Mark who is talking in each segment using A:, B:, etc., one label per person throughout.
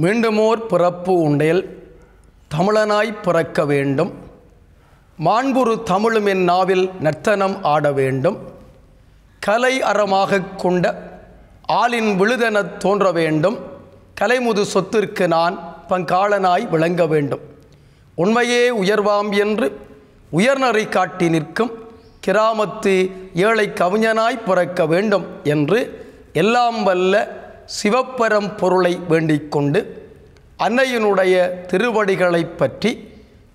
A: மீண்டுமோர் பிறப்பு உண்டையில் தமிழனாய் பிறக்க வேண்டும். மாண்புரு தமிழும் என் நாவில் நர்த்தனம் ஆட வேண்டும். கலை அறமாகக் கொண்ட ஆளின் விழுதெனத் தோன்ற வேண்டும். கலைமுது சொத்திற்கு நான் பங்காளனாய் விளங்க வேண்டும். உண்மையே உயர்வாம் என்று உயர்நறை காட்டி நிற்கும் கிராமத்து ஏழை கவிஞனாய் பிறக்க வேண்டும் என்று எல்லாம் வல்ல சிவப்பரம் பொருளை வேண்டிக் கொண்டு அன்னையினுடைய திருவடிகளைப் பற்றி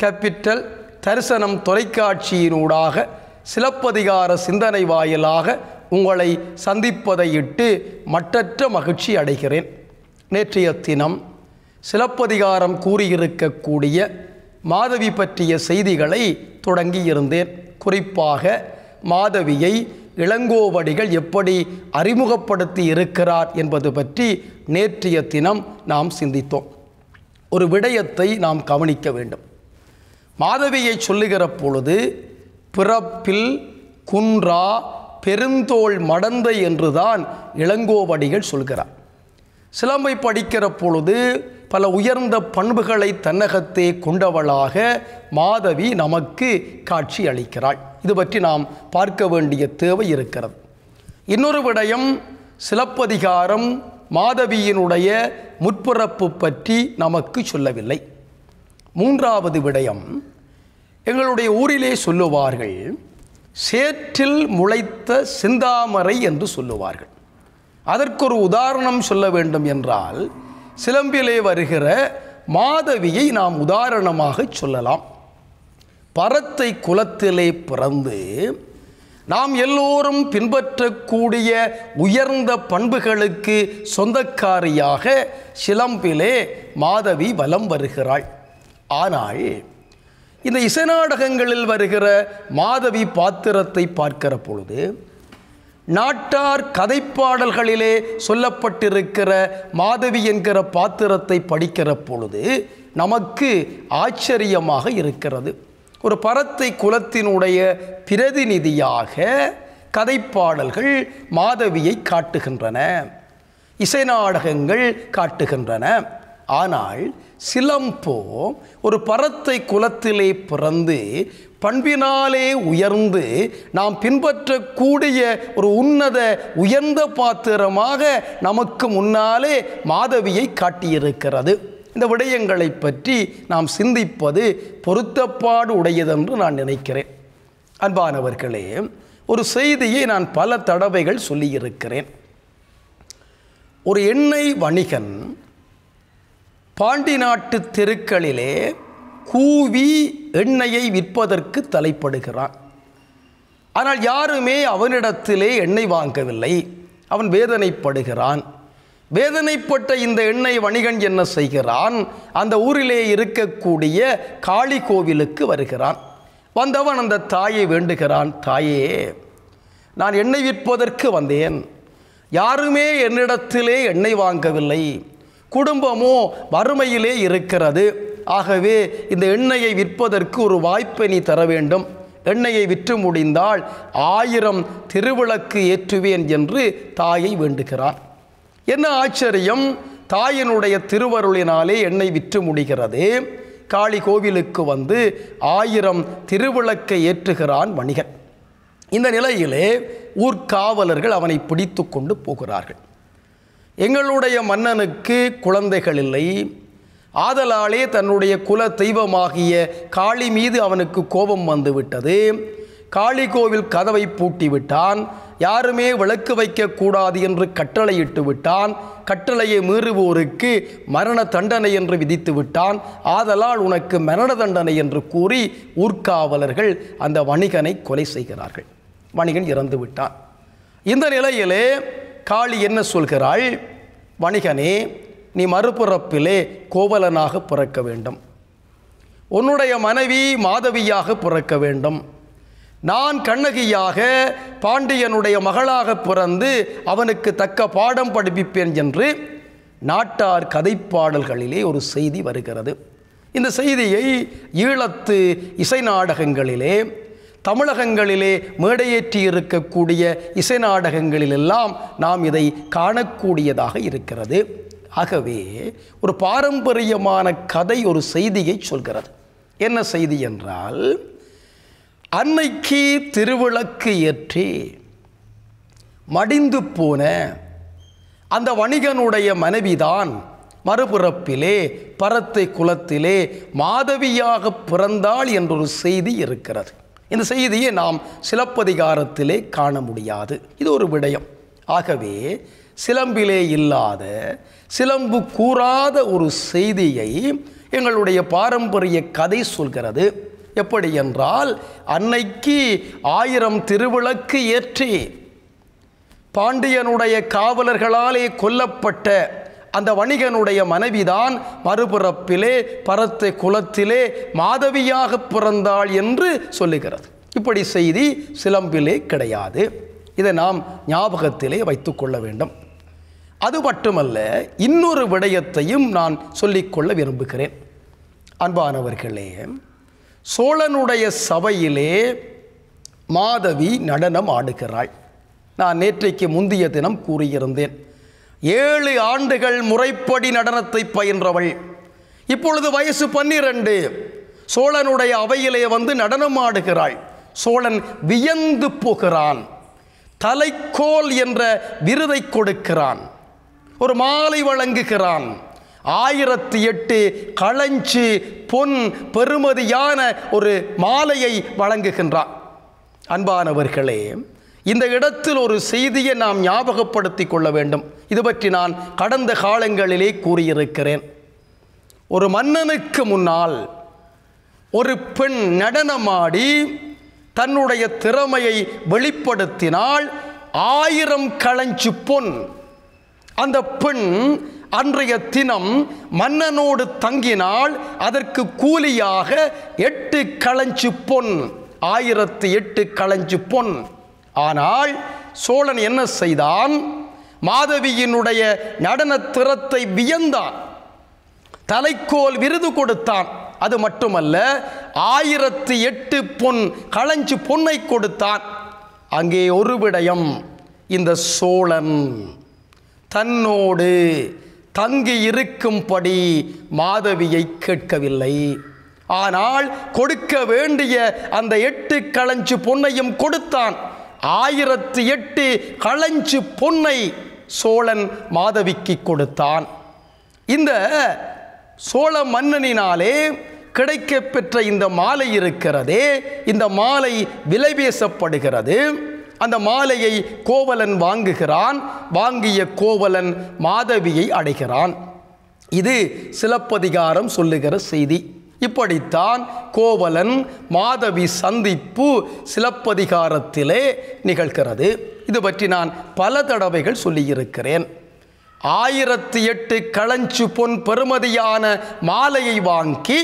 A: கேபிட்டல் தரிசனம் தொலைக்காட்சியினூடாக சிலப்பதிகார சிந்தனை வாயிலாக உங்களை சந்திப்பதையிட்டு மற்றற்ற மகிழ்ச்சி அடைகிறேன். நேற்றைய தினம் சிலப்பதிகாரம் கூறியிருக்கக்கூடிய மாதவி பற்றிய செய்திகளை தொடங்கியிருந்தேன். குறிப்பாக மாதவியை இளங்கோவடிகள் எப்படி அறிமுகப்படுத்தி இருக்கிறார் என்பது பற்றி நேற்றைய தினம் நாம் சிந்தித்தோம். ஒரு விடயத்தை நாம் கவனிக்க வேண்டும். மாதவியை சொல்லுகிற பொழுது பிறப்பில் குன்றா பெருந்தோள் மடந்தை என்றுதான் இளங்கோவடிகள் சொல்கிறார். சிலம்பை படிக்கிற பொழுது பல உயர்ந்த பண்புகளை தன்னகத்தே கொண்டவளாக மாதவி நமக்கு காட்சி அளிக்கிறாள். இது பற்றி நாம் பார்க்க வேண்டிய தேவை இருக்கிறது. இன்னொரு விடயம் சிலப்பதிகாரம் மாதவியினுடைய முற்பிறப்பு பற்றி நமக்கு சொல்லவில்லை. மூன்றாவது விடயம் எங்களுடைய ஊரிலே சொல்லுவார்கள் சேற்றில் முளைத்த சிந்தாமரை என்று சொல்லுவார்கள். அதற்கு ஒரு உதாரணம் சொல்ல வேண்டும் என்றால் சிலம்பிலே வருகிற மாதவியை நாம் உதாரணமாக சொல்லலாம். பரத்தை குலத்திலே பிறந்து நாம் எல்லோரும் பின்பற்றக்கூடிய உயர்ந்த பண்புகளுக்கு சொந்தக்காரியாக சிலம்பிலே மாதவி வலம் வருகிறாள். ஆனால் இந்த இசைநாடகங்களில் வருகிற மாதவி பாத்திரத்தை பார்க்கிற பொழுது நாட்டார் கதைப்பாடல்களிலே சொல்லப்பட்டிருக்கிற மாதவி என்கிற பாத்திரத்தை படிக்கிற பொழுது நமக்கு ஆச்சரியமாக இருக்கிறது. ஒரு பரத்தை குலத்தினுடைய பிரதிநிதியாக கதைப்பாடல்கள் மாதவியை காட்டுகின்றன. இசை நாடகங்கள் காட்டுகின்றன. ஆனால் சிலம்போ ஒரு பரத்தை குலத்திலே பிறந்து பண்பினாலே உயர்ந்து நாம் பின்பற்றக்கூடிய ஒரு உன்னத உயர்ந்த பாத்திரமாக நமக்கு முன்னாலே மாதவியை காட்டியிருக்கிறது. இந்த விடயங்களை பற்றி நாம் சிந்திப்பது பொருத்தப்பாடு உடையதென்று நான் நினைக்கிறேன். அன்பானவர்களே ஒரு செய்தியை நான் பல தடவைகள் சொல்லியிருக்கிறேன். ஒரு எண்ணெய் வணிகன் பாண்டி நாட்டு தெருக்களிலே கூவி எண்ணெயை விற்பதற்கு தலைப்படுகிறான். ஆனால் யாருமே அவனிடத்திலே எண்ணெய் வாங்கவில்லை. அவன் வேதனைப்படுகிறான். வேதனைப்பட்ட இந்த எண்ணெய் வணிகன் என்ன செய்கிறான்? அந்த ஊரிலே இருக்கக்கூடிய காளி கோவிலுக்கு வருகிறான். வந்தவன் அந்த தாயை வேண்டுகிறான் தாயே நான் எண்ணெய் விற்பதற்கு வந்தேன். யாருமே என்னிடத்திலே எண்ணெய் வாங்கவில்லை. குடும்பமோ வறுமையிலே இருக்கிறது. ஆகவே இந்த எண்ணெயை விற்பதற்கு ஒரு வாய்ப்பை நீ தர வேண்டும். எண்ணெயை விற்று முடிந்தால் ஆயிரம் திருவிளக்கு ஏற்றுவேன் என்று தாயை வேண்டுகிறார் என்ன ஆச்சரியம்? தாயினுடைய திருவருளினாலே எண்ணெய் விற்று முடிகிறது. காளி கோவிலுக்கு வந்து ஆயிரம் திருவிளக்கை ஏற்றுகிறான் வணிகன். இந்த நிலையிலே ஊர்காவலர்கள் அவனை பிடித்து கொண்டு போகிறார்கள். எங்களுடைய மன்னனுக்கு குழந்தைகள் இல்லை. ஆதலாலே தன்னுடைய குல தெய்வமாகிய காளி மீது அவனுக்கு கோபம் வந்துவிட்டது. காளி கோவில் கதவை பூட்டி விட்டான் யாருமே விளக்கு வைக்கக்கூடாது என்று கட்டளையிட்டு விட்டான். கட்டளையை மீறுவோருக்கு மரண தண்டனை என்று விதித்து விட்டான். ஆதலால் உனக்கு மரண தண்டனை என்று கூறி ஊர்காவலர்கள் அந்த வணிகனை கொலை செய்கிறார்கள். வணிகன் இறந்து விட்டான் இந்த நிலையிலே காளி என்ன சொல்கிறாள்? வணிகனே நீ மறுபிறப்பிலே கோவலனாக பிறக்க வேண்டும். உன்னுடைய மனைவி மாதவியாக பிறக்க வேண்டும். நான் கண்ணகியாக பாண்டியனுடைய மகளாக பிறந்து அவனுக்கு தக்க பாடம் படிப்பிப்பேன் என்று நாட்டார் கதைப்பாடல்களிலே ஒரு செய்தி வருகிறது. இந்த செய்தியை ஈழத்து இசை நாடகங்களிலே தமிழகங்களிலே மேடையேற்றி இருக்கக்கூடிய இசை நாடகங்களிலெல்லாம் நாம் இதை காணக்கூடியதாக இருக்கிறது. ஆகவே ஒரு பாரம்பரியமான கதை ஒரு செய்தியை சொல்கிறது. என்ன செய்தி என்றால் அன்னைக்கு திருவிளக்கு ஏற்றி மடிந்து போன அந்த வணிகனுடைய மனைவிதான் மறுபிறப்பிலே பரத்தை குலத்திலே மாதவியாக பிறந்தாள் என்றொரு செய்தி இருக்கிறது. இந்த செய்தியை நாம் சிலப்பதிகாரத்திலே காண முடியாது. இது ஒரு விடயம். ஆகவே சிலம்பிலே இல்லாத சிலம்பு கூறாத ஒரு செய்தியை எங்களுடைய பாரம்பரிய கதை சொல்கிறது. எப்படி என்றால் அன்னைக்கு ஆயிரம் திருவிளக்கு ஏற்றி பாண்டியனுடைய காவலர்களாலே கொல்லப்பட்ட அந்த வணிகனுடைய மனைவிதான் மறுபிறப்பிலே பரத்தை குலத்திலே மாதவியாக பிறந்தாள் என்று சொல்லுகிறது. இப்படி செய்தி சிலம்பிலே கிடையாது. இதை நாம் ஞாபகத்திலே வைத்துக்கொள்ள வேண்டும். அது மட்டுமல்ல இன்னொரு விடயத்தையும் நான் சொல்லிக்கொள்ள விரும்புகிறேன். அன்பானவர்களே சோழனுடைய சபையிலே மாதவி நடனம் ஆடுகிறாள். நான் நேற்றைக்கு முந்தைய தினம் கூறியிருந்தேன். ஏழு ஆண்டுகள் முறைப்படி நடனத்தை பயின்றவள். இப்பொழுது வயசு பன்னிரண்டு. சோழனுடைய அவையிலே வந்து நடனம் ஆடுகிறாள். சோழன் வியந்து போகிறான். தலைக்கோல் என்ற விருதை கொடுக்கிறான். ஒரு மாலை வழங்குகிறான். ஆயிரத்தி எட்டு களஞ்சு பொன் பெருமதியான ஒரு மாலையை வழங்குகின்றான். அன்பானவர்களே இந்த இடத்தில் ஒரு செய்தியை நாம் ஞாபகப்படுத்திக் கொள்ள வேண்டும். இது பற்றி நான் கடந்த காலங்களிலே கூறியிருக்கிறேன். ஒரு மன்னனுக்கு முன்னால் ஒரு பெண் நடனமாடி தன்னுடைய திறமையை வெளிப்படுத்தினால் ஆயிரம் களஞ்சு பொன். அந்த பெண் அன்றைய தினம் மன்னனோடு தங்கினால் அதற்கு கூலியாக எட்டு களஞ்சு பொன் ஆயிரத்து எட்டு களஞ்சு பொன். ஆனால் சோழன் என்ன செய்தான்? மாதவியினுடைய நடன திறத்தை வியந்தான். தலைக்கோல் விருது கொடுத்தான். அது மட்டுமல்ல ஆயிரத்து எட்டு பொன் களஞ்சு பொன்னை கொடுத்தான். அங்கே ஒரு விடயம் இந்த சோழன். தன்னோடு தங்கி இருக்கும்படி மாதவியை கேட்கவில்லை. ஆனால் கொடுக்க வேண்டிய அந்த எட்டு களஞ்சு பொன்னையும் கொடுத்தான். ஆயிரத்து எட்டு களஞ்சு பொன்னை சோழன் மாதவிக்கு கொடுத்தான். இந்த சோழ மன்னனினாலே கிடைக்க பெற்ற இந்த மாலை இருக்கிறதே இந்த மாலை விலை பேசப்படுகிறது. அந்த மாலையை கோவலன் வாங்குகிறான் வாங்கிய கோவலன் மாதவியை அடைகிறான். இது சிலப்பதிகாரம் சொல்லுகிற செய்தி. இப்படித்தான் கோவலன் மாதவி சந்திப்பு சிலப்பதிகாரத்திலே நிகழ்கிறது. இது பற்றி நான் பல தடவைகள் சொல்லியிருக்கிறேன். ஆயிரத்தி எட்டு களஞ்சு பொன் பெருமதியான மாலையை வாங்கி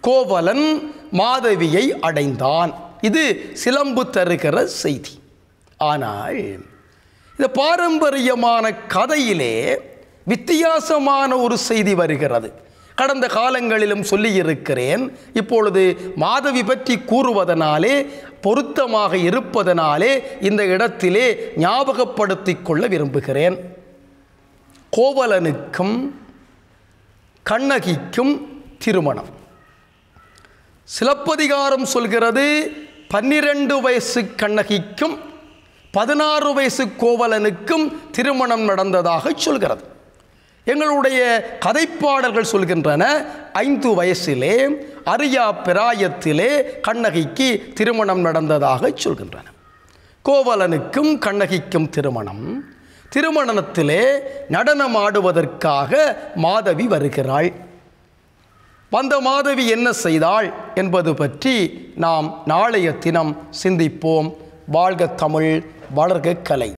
A: கோவலன் மாதவியை அடைந்தான். இது சிலம்பு தருகிற செய்தி. ஆனால் இந்த பாரம்பரியமான கதையிலே வித்தியாசமான ஒரு செய்தி வருகிறது. கடந்த காலங்களிலும் சொல்லியிருக்கிறேன். இப்பொழுது மாதவி பற்றி கூறுவதனாலே பொருத்தமாக இருப்பதனாலே இந்த இடத்திலே ஞாபகப்படுத்தி கொள்ள விரும்புகிறேன். கோவலனுக்கும் கண்ணகிக்கும் திருமணம். சிலப்பதிகாரம் சொல்கிறது பன்னிரண்டு வயசு கண்ணகிக்கும் பதினாறு வயசு கோவலனுக்கும் திருமணம் நடந்ததாக சொல்கிறது. எங்களுடைய கதைப்பாடல்கள் சொல்கின்றன. ஐந்து வயசிலே அரியா பிராயத்திலே கண்ணகிக்கு திருமணம் நடந்ததாக சொல்கின்றன. கோவலனுக்கும் கண்ணகிக்கும் திருமணம். திருமணத்திலே நடனமாடுவதற்காக மாதவி வருகிறாள். வந்த மாதவி என்ன செய்தாள் என்பது பற்றி நாம் நாளைய தினம் சிந்திப்போம். வாழ்க தமிழ் வளர்க கலை.